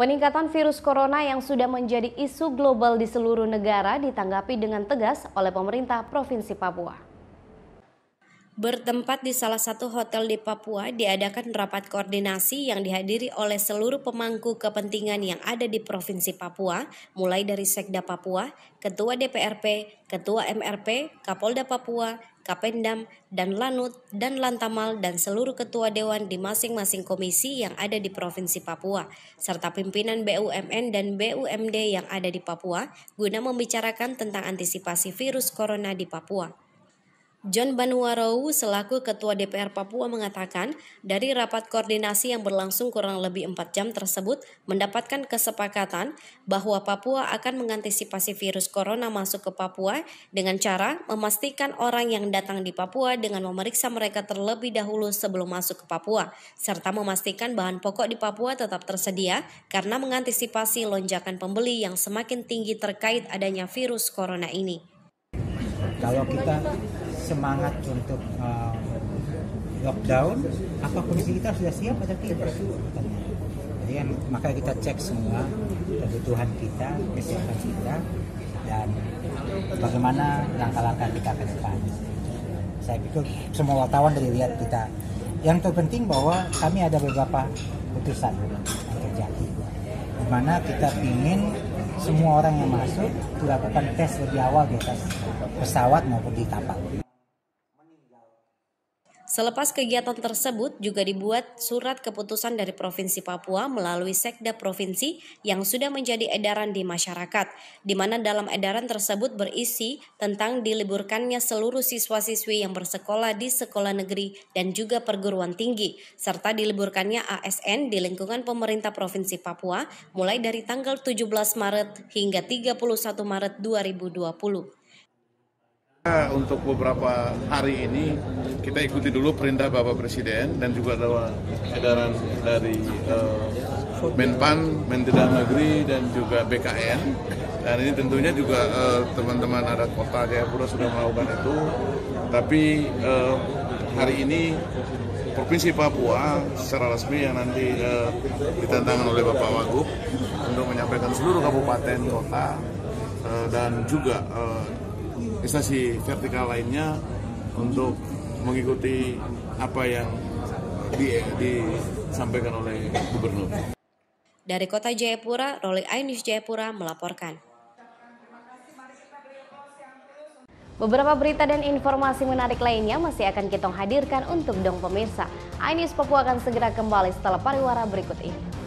Peningkatan virus corona yang sudah menjadi isu global di seluruh negara ditanggapi dengan tegas oleh pemerintah Provinsi Papua. Bertempat di salah satu hotel di Papua, diadakan rapat koordinasi yang dihadiri oleh seluruh pemangku kepentingan yang ada di Provinsi Papua, mulai dari Sekda Papua, Ketua DPRP, Ketua MRP, Kapolda Papua, Kapendam, dan Lanut, dan Lantamal, dan seluruh ketua dewan di masing-masing komisi yang ada di Provinsi Papua, serta pimpinan BUMN dan BUMD yang ada di Papua, guna membicarakan tentang antisipasi virus corona di Papua. John Banuarau selaku Ketua DPR Papua mengatakan dari rapat koordinasi yang berlangsung kurang lebih 4 jam tersebut mendapatkan kesepakatan bahwa Papua akan mengantisipasi virus corona masuk ke Papua dengan cara memastikan orang yang datang di Papua dengan memeriksa mereka terlebih dahulu sebelum masuk ke Papua serta memastikan bahan pokok di Papua tetap tersedia karena mengantisipasi lonjakan pembeli yang semakin tinggi terkait adanya virus corona ini. Kalau kita semangat untuk uh, lockdown, apa kondisi kita sudah siap atau tidak? Jadi kan makanya kita cek semua kebutuhan kita, kesehatan kita, dan bagaimana langkah-langkah kita ke depan. Saya pikir semua wartawan dari lihat kita. Yang terpenting bahwa kami ada beberapa putusan yang terjadi, di mana kita ingin semua orang yang masuk dilakukan tes lebih awal di atas pesawat maupun di kapal. Selepas kegiatan tersebut juga dibuat surat keputusan dari Provinsi Papua melalui Sekda Provinsi yang sudah menjadi edaran di masyarakat, di mana dalam edaran tersebut berisi tentang diliburkannya seluruh siswa-siswi yang bersekolah di sekolah negeri dan juga perguruan tinggi, serta diliburkannya ASN di lingkungan pemerintah Provinsi Papua mulai dari tanggal 17 Maret hingga 31 Maret 2020. Untuk beberapa hari ini kita ikuti dulu perintah Bapak Presiden dan juga ada edaran dari uh, Menpan, Menteri Dalam Negeri dan juga BKN. Dan ini tentunya juga eh, teman-teman uh, ada kota Jayapura sudah melakukan itu. Tapi uh, hari ini Provinsi Papua secara resmi yang nanti uh, ditantangkan oleh Bapak Wagub untuk menyampaikan seluruh kabupaten kota uh, dan juga uh, instansi vertikal lainnya untuk mengikuti apa yang di, disampaikan oleh gubernur. Dari kota Jayapura, Roli Ainus Jayapura melaporkan. Beberapa berita dan informasi menarik lainnya masih akan kita hadirkan untuk dong pemirsa. Ainus Papua akan segera kembali setelah pariwara berikut ini.